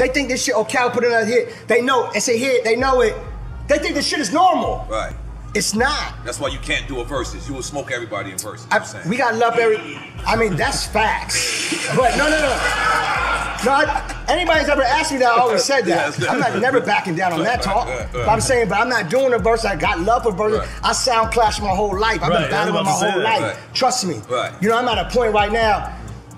They think this shit. Oh, Cal put another hit. They know it's a hit. They know it. They think this shit is normal. Right. It's not. That's why you can't do a Verzuz. You will smoke everybody in Verzuz. I, I'm saying. we got love every. I mean, that's facts. But no, no, no. No, I, anybody's ever asked me that, I always said that. Yes. I'm not never backing down on that talk. Right, right, But I'm saying, but I'm not doing a verse. I got love for Verzuz. Right. I sound clash my whole life. I've been was battling my whole that. life. Right. Trust me. Right. You know, I'm at a point right now.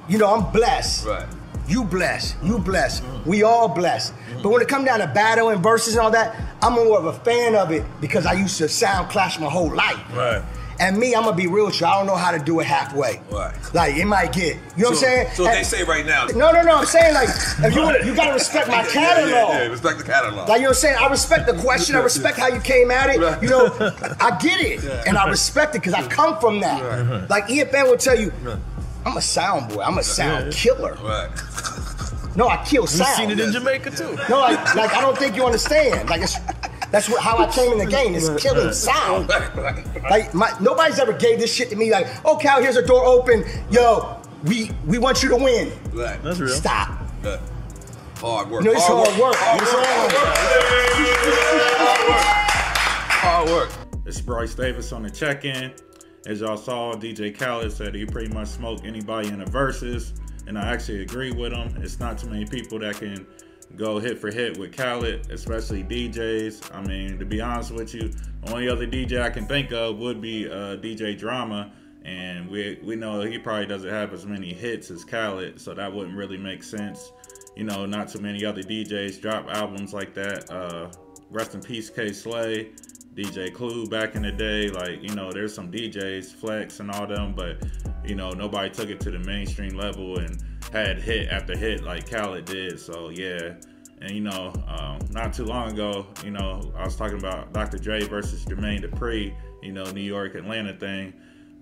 You know, I'm blessed. Right. You blessed. You blessed. We all blessed. But when it come down to battle and Verzuz and all that, I'm more of a fan of it because I used to sound clash my whole life. Right. And me, I'm gonna be real with you. I don't know how to do it halfway. Right. Like it might get. You know what I'm saying? so And- they say right now- No, no, no. I'm saying like if you you gotta respect my catalog. Yeah, yeah, yeah. Respect the catalog. Like you know what I'm saying? I respect the question. I respect how you came at it. Right. You know, I get it, and I respect it because I come from that. Like EFN will tell you, I'm a sound boy. I'm a sound killer. right. No, I kill sound. We've seen it in Jamaica too. No, like, like I don't think you understand. Like it's that's what, how I came in the game. It's killing sound. Right, right. Like my, nobody's ever gave this shit to me. Like, oh Cal, here's a door open. Yo, we we want you to win. Right. That's real. Stop. Right. Hard work. You know, it's hard work. Hard It's work. Hard work. It's Brice Davis on the check-in. As y'all saw, DJ Khaled said he pretty much smoked anybody in the Verzuz, and I actually agree with him. It's not too many people that can go hit for hit with Khaled, especially DJs. I mean, to be honest with you, the only other DJ I can think of would be uh, DJ Drama, and we we know he probably doesn't have as many hits as Khaled, so that wouldn't really make sense. You know, not too many other DJs drop albums like that. Uh, rest in peace, Kay Slay. DJ Clue back in the day, like you know, there's some DJs, Flex and all them, but you know, nobody took it to the mainstream level and had hit after hit like Khaled did. So yeah, and you know, um, not too long ago, you know, I was talking about Dr. Dre versus Jermaine Dupri, you know, New York Atlanta thing.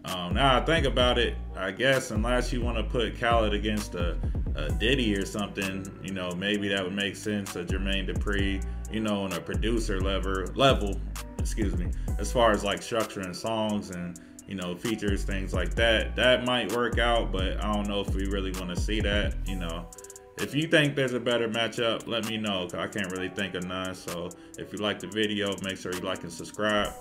Um, now I think about it, I guess unless you want to put Khaled against a, a Diddy or something, you know, maybe that would make sense. A Jermaine Dupri, you know, on a producer level, level, excuse me, as far as like structuring songs and you know features, things like that. That might work out, but I don't know if we really want to see that. You know, if you think there's a better matchup, let me know. I can't really think of none. So if you like the video, make sure you like and subscribe.